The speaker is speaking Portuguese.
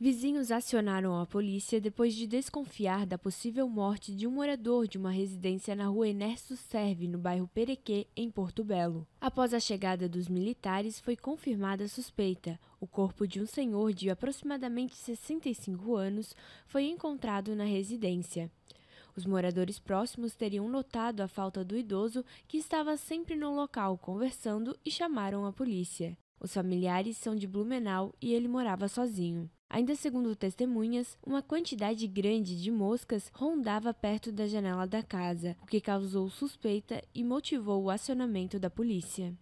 Vizinhos acionaram a polícia depois de desconfiar da possível morte de um morador de uma residência na rua Ernesto Serve, no bairro Perequê, em Porto Belo. Após a chegada dos militares, foi confirmada a suspeita. O corpo de um senhor de aproximadamente 65 anos foi encontrado na residência. Os moradores próximos teriam notado a falta do idoso, que estava sempre no local conversando, e chamaram a polícia. Os familiares são de Blumenau e ele morava sozinho. Ainda segundo testemunhas, uma quantidade grande de moscas rondava perto da janela da casa, o que causou suspeita e motivou o acionamento da polícia.